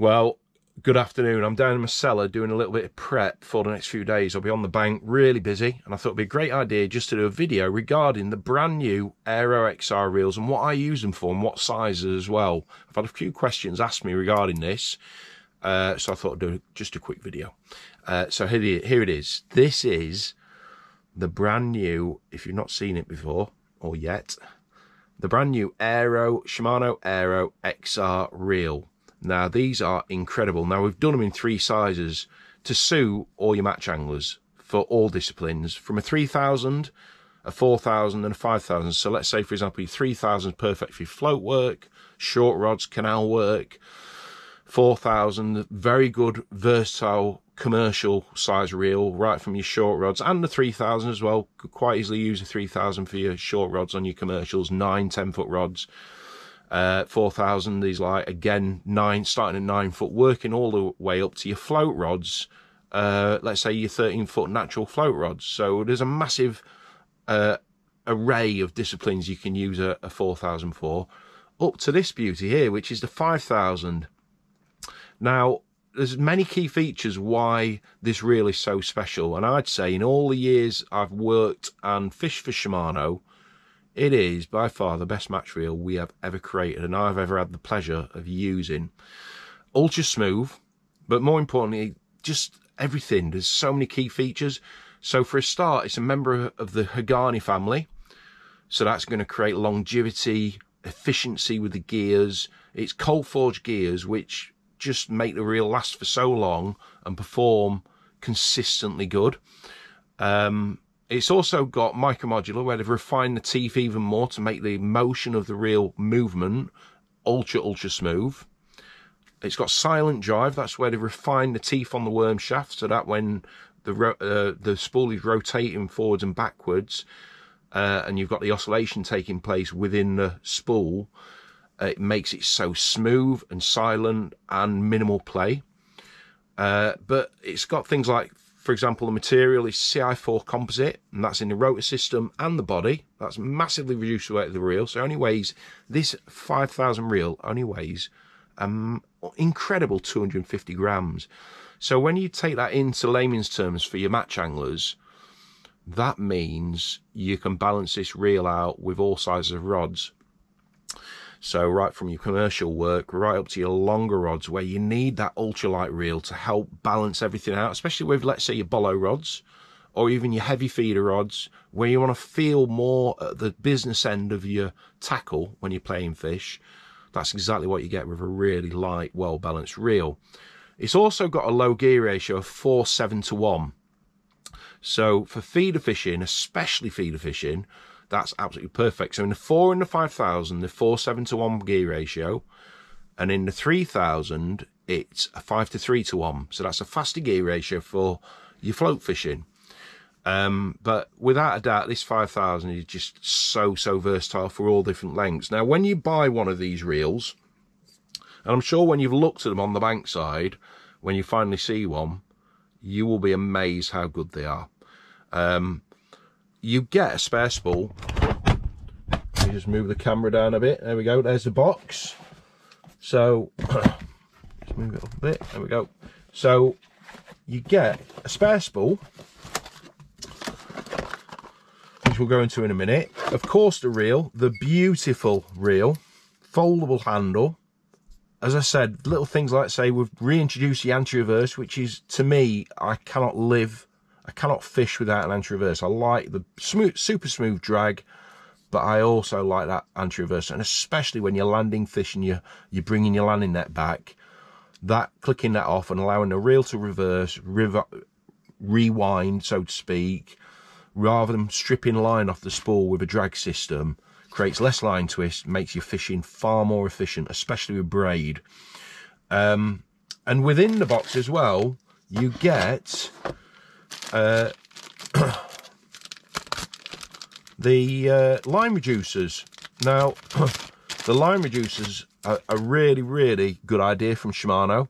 Well, good afternoon. I'm down in my cellar doing a little bit of prep for the next few days. I'll be on the bank, really busy, and I thought it'd be a great idea just to do a video regarding the brand new Aero XR reels and what I use them for and what sizes as well. I've had a few questions asked me regarding this, uh, so I thought I'd do just a quick video. Uh, so here, here it is. This is the brand new, if you've not seen it before or yet, the brand new Aero, Shimano Aero XR reel. Now, these are incredible. Now, we've done them in three sizes to suit all your match anglers for all disciplines, from a 3000, a 4000, and a 5000. So, let's say, for example, your 3000 is perfect for your float work, short rods, canal work. 4000, very good, versatile commercial size reel, right from your short rods, and the 3000 as well. Could quite easily use a 3000 for your short rods on your commercials, 9, 10 foot rods uh, 4000 these like again nine starting at nine foot working all the way up to your float rods uh, let's say your 13 foot natural float rods. So there's a massive uh, array of disciplines you can use a, a 4000 for. Up to this beauty here which is the 5000 now there's many key features why this reel is so special and i'd say in all the years i've worked and fished for shimano it is by far the best match reel we have ever created and I've ever had the pleasure of using. Ultra smooth, but more importantly, just everything. There's so many key features. So for a start, it's a member of the Hagane family. So that's going to create longevity, efficiency with the gears. It's cold forged gears, which just make the reel last for so long and perform consistently good. Um, it's also got micromodular where they've refined the teeth even more to make the motion of the reel movement ultra, ultra smooth. It's got silent drive. That's where they've refined the teeth on the worm shaft so that when the uh, the spool is rotating forwards and backwards uh, and you've got the oscillation taking place within the spool, it makes it so smooth and silent and minimal play. Uh, but it's got things like for example, the material is CI4 composite, and that's in the rotor system and the body. That's massively reduced the weight of the reel. So only weighs, this 5,000 reel only weighs um, incredible 250 grams. So when you take that into layman's terms for your match anglers, that means you can balance this reel out with all sizes of rods. So right from your commercial work right up to your longer rods where you need that ultralight reel to help balance everything out, especially with let's say your bolo rods or even your heavy feeder rods where you want to feel more at the business end of your tackle when you're playing fish. That's exactly what you get with a really light, well balanced reel. It's also got a low gear ratio of 4 7 to 1. So for feeder fishing, especially feeder fishing, that's absolutely perfect. So in the 4 and the 5000, the 4 7 to 1 gear ratio. And in the 3000, it's a 5 to 3 to 1. So that's a faster gear ratio for your float fishing. Um, but without a doubt, this 5000 is just so, so versatile for all different lengths. Now, when you buy one of these reels, and I'm sure when you've looked at them on the bank side, when you finally see one, you will be amazed how good they are. Um, you get a spare spool. Let me just move the camera down a bit. There we go. There's the box. So, just move it up a bit. There we go. So, you get a spare spool, which we'll go into in a minute. Of course, the reel, the beautiful reel, foldable handle. As I said, little things like say we've reintroduced the anti-reverse, which is to me, I cannot live I cannot fish without an anti-reverse. I like the smooth, super smooth drag, but I also like that anti-reverse. And especially when you're landing fish and you're, you're bringing your landing net back, that clicking that off and allowing the reel to reverse, river, rewind, so to speak, rather than stripping line off the spool with a drag system, creates less line twist, makes your fishing far more efficient, especially with braid. Um, and within the box as well, you get uh, the uh, line reducers. Now, the line reducers are a really, really good idea from Shimano.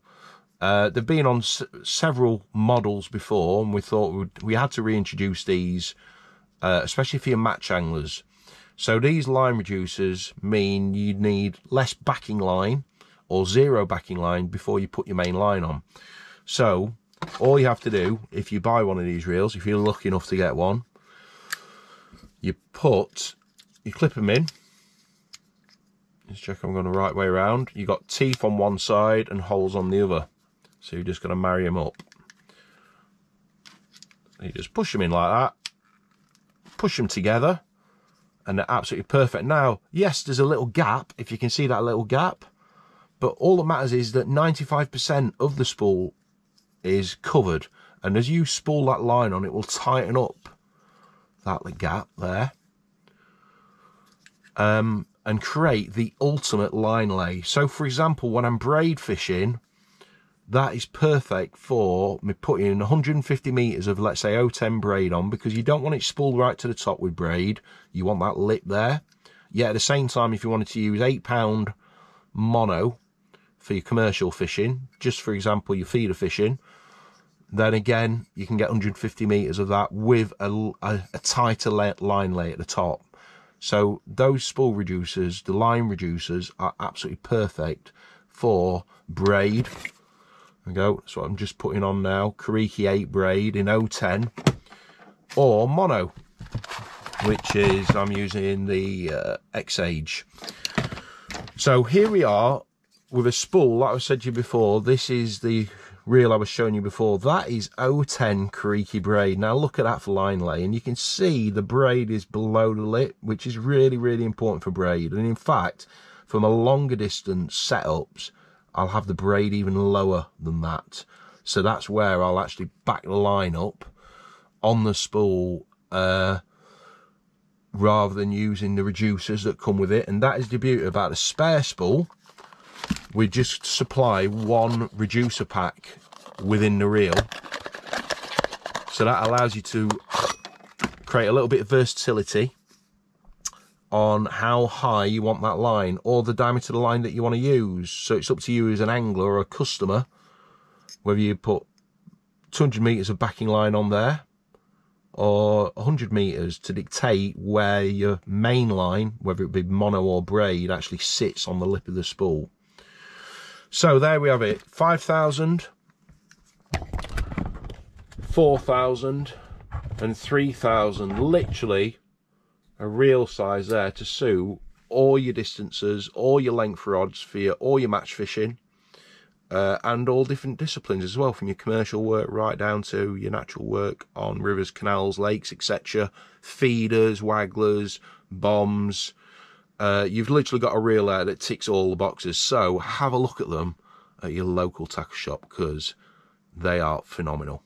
Uh, they've been on several models before, and we thought we had to reintroduce these, uh, especially for your match anglers. So these line reducers mean you need less backing line, or zero backing line before you put your main line on. So all you have to do if you buy one of these reels, if you're lucky enough to get one, you put, you clip them in. Let's check I'm going the right way around. You got teeth on one side and holes on the other. So you're just going to marry them up. You just push them in like that. Push them together. And they're absolutely perfect. Now, yes, there's a little gap, if you can see that little gap. But all that matters is that 95% of the spool is covered. And as you spool that line on, it will tighten up that gap there. Um, and create the ultimate line lay. So for example, when I'm braid fishing, that is perfect for me putting 150 meters of let's say 010 braid on because you don't want it spooled right to the top with braid you want that lip there yet at the same time if you wanted to use eight pound mono for your commercial fishing just for example your feeder fishing then again you can get 150 meters of that with a, a, a tighter line lay at the top so those spool reducers the line reducers are absolutely perfect for braid we go. That's what I'm just putting on now. Kairiki 8 braid in 010 or mono, which is I'm using the uh, Exage. So here we are with a spool, like I said to you before. This is the reel I was showing you before. That is 010 Kairiki braid. Now look at that for line lay, and you can see the braid is below the lip, which is really, really important for braid. And in fact, from a longer distance setups, I'll have the braid even lower than that. So that's where I'll actually back the line up on the spool uh, rather than using the reducers that come with it. And that is the beauty about a spare spool. We just supply one reducer pack within the reel. So that allows you to create a little bit of versatility on how high you want that line or the diameter of the line that you want to use. So it's up to you as an angler or a customer whether you put 200 meters of backing line on there or 100 meters to dictate where your main line, whether it be mono or braid, actually sits on the lip of the spool. So there we have it 5,000, 4,000, and 3,000. Literally a real size there to suit all your distances, all your length rods for your, all your match fishing, uh, and all different disciplines as well, from your commercial work right down to your natural work on rivers, canals, lakes, etc. Feeders, wagglers, bombs. Uh, you've literally got a reel there that ticks all the boxes. So have a look at them at your local tackle shop because they are phenomenal.